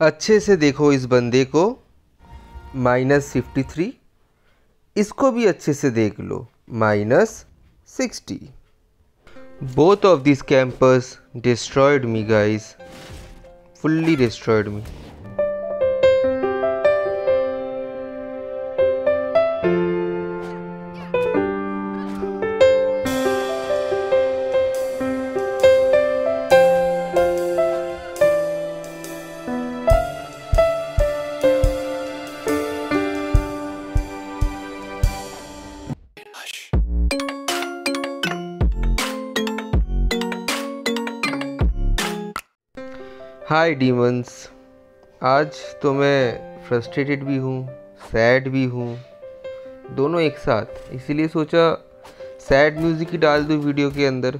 अच्छे से देखो इस बंदे को माइनस फिफ्टी थ्री इसको भी अच्छे से देख लो minus sixty both of this campers destroyed me guys fully destroyed me hi demons आज तो मैं फ्रस्ट्रेटेड भी हूँ सैड भी हूँ, दोनों एक साथ। इसीलिए सोचा सैड म्यूज़िक ही डाल दूँ वीडियो के अंदर।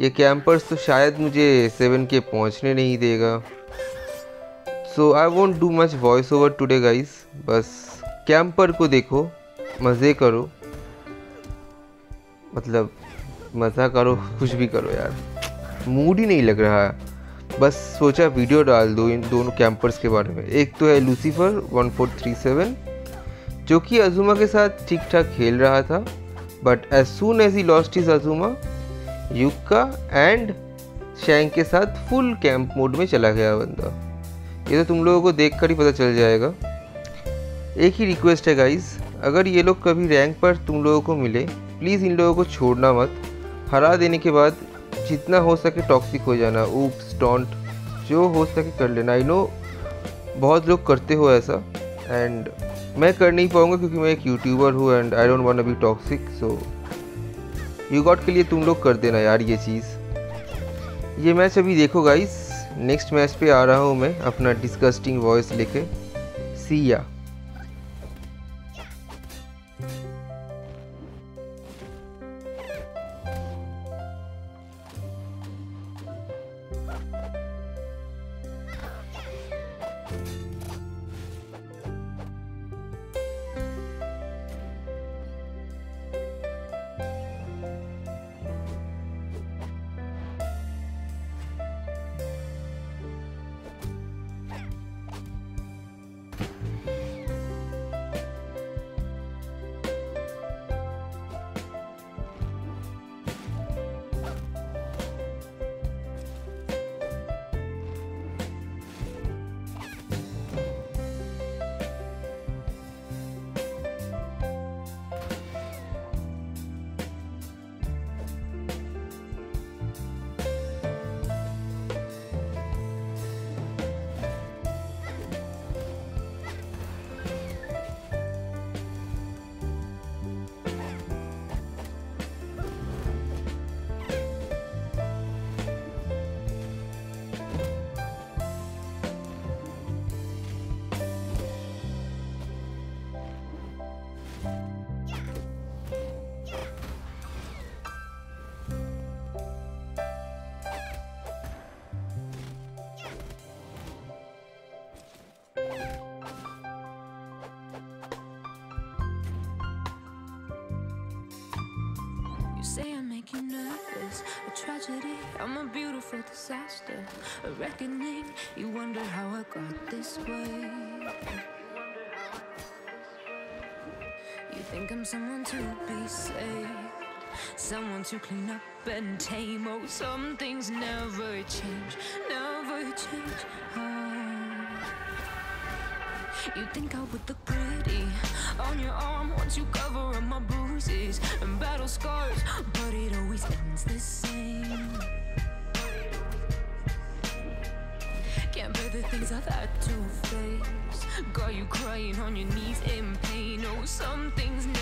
ये कैंपर्स तो शायद मुझे सेवन के पहुँचने नहीं देगा। So I won't do much voice over today guys बस कैंपर को देखो, मज़े करो। मतलब मज़ा करो, कुछ भी करो यार। मूड ही नहीं लग रहा। है बस सोचा वीडियो डाल दो इन दोनों कैंपर्स के बारे में। एक तो है लूसीफर 1437 जो कि अजूमा के साथ ठीक ठाक खेल रहा था but as soon as he lost his अजूमा युक्का एंड शैंक के साथ फुल कैंप मोड में चला गया बंदा। ये तो तुम लोगों को देख कर ही पता चल जाएगा। एक ही रिक्वेस्ट है गाइज़ अगर ये लोग कभी रैंक पर तुम लोगों को मिले प्लीज़ इन लोगों को छोड़ना मत। हरा देने के बाद जितना हो सके टॉक्सिक हो जाना ऊप स्टॉन्ट जो हो सके कर लेना। आई नो बहुत लोग करते हो ऐसा एंड मैं कर नहीं पाऊँगा क्योंकि मैं एक यूट्यूबर हूँ and I don't want be toxic so you God के लिए तुम लोग कर देना यार ये चीज़। ये मैच अभी देखो गाइस नेक्स्ट मैच पे आ रहा हूँ मैं अपना डिस्कस्टिंग वॉइस लेके। See make you nervous. A tragedy, I'm a beautiful disaster. A reckoning, you wonder how I got this way. You think I'm someone to be saved, someone to clean up and tame. Oh, some things never change, never change. Oh. You think I would look pretty on your arm once you cover up my bruises and battle scars, always ends the same. Can't bear the things I've had to face. Got you crying on your knees in pain. Oh, some things never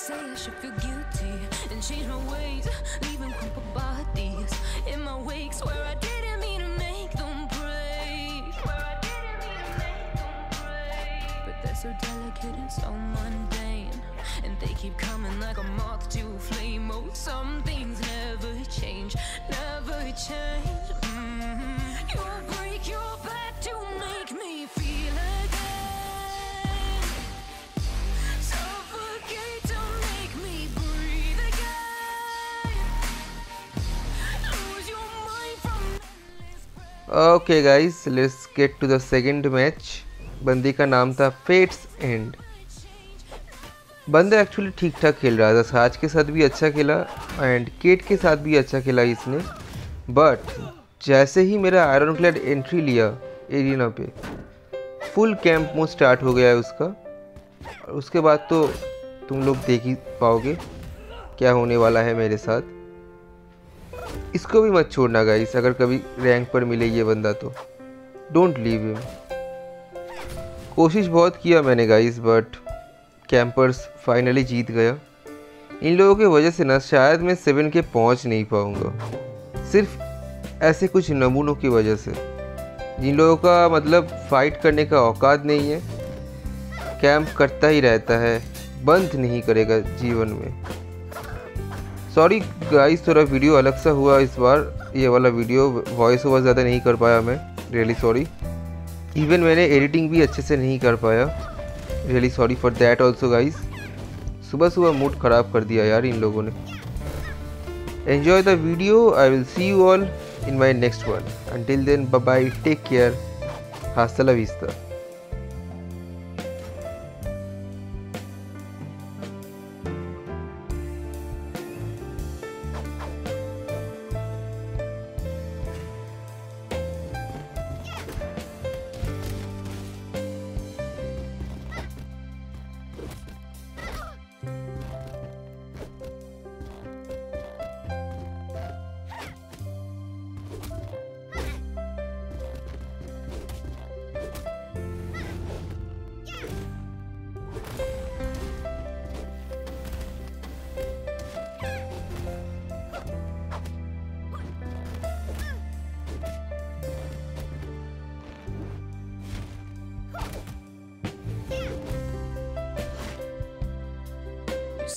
say I should feel guilty and change my ways, leaving crumpled bodies in my wake. Swear I okay guys let's get to the second match बंदी का नाम था fates and बंदा actually ठीक ठाक खेल रहा था, साज के साथ भी अच्छा खेला एंड केट के साथ भी अच्छा खेला इसने। बट जैसे ही मेरा आयरन क्लैड एंट्री लिया एरिना पे फुल कैंप मोड स्टार्ट हो गया है उसका। और उसके बाद तो तुम लोग देख ही पाओगे क्या होने वाला है मेरे साथ। इसको भी मत छोड़ना गाइस अगर कभी रैंक पर मिले ये बंदा तो। डोंट लीव हिम कोशिश बहुत किया मैंने गाइस बट कैंपर्स फाइनली जीत गया। इन लोगों की वजह से ना, शायद मैं सेवन के पहुँच नहीं पाऊँगा। सिर्फ़ ऐसे कुछ नमूनों की वजह से। जिन लोगों का मतलब फाइट करने का औकात नहीं है कैंप करता ही रहता है, बंद नहीं करेगा जीवन में। सॉरी गाइस थोड़ा वीडियो अलग सा हुआ इस बार। ये वाला वीडियो वॉइस ओवर ज़्यादा नहीं कर पाया मैं। रियली सॉरी इवन मैंने एडिटिंग भी अच्छे से नहीं कर पाया। Really sorry for that also guys सुबह सुबह मूड ख़राब कर दिया यार इन लोगों ने। Enjoy the video I will see you all in my next one until then bye take care हास्ता vista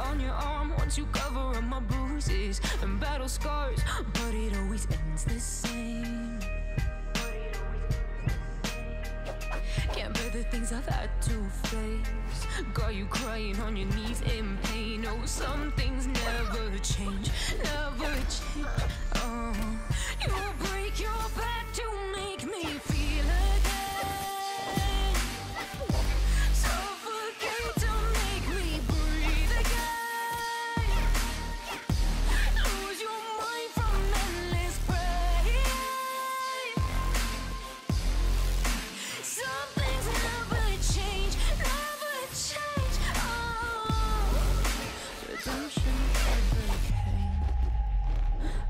on your arm once you cover up my bruises and battle scars, but it always ends the same. Can't bear the things I've had to face. Got you crying on your knees in pain. Oh, some things never change, never change.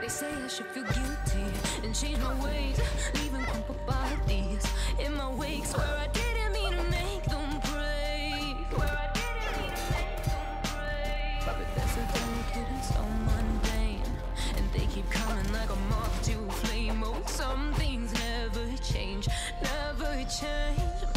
they say I should feel guilty and change my ways, leaving crumpled bodies in my wake. Swear I didn't mean to make them break. Swear I didn't mean to make them break. But they're so delicate and so mundane, and they keep coming like a moth to a flame. Oh, some things never change, never change.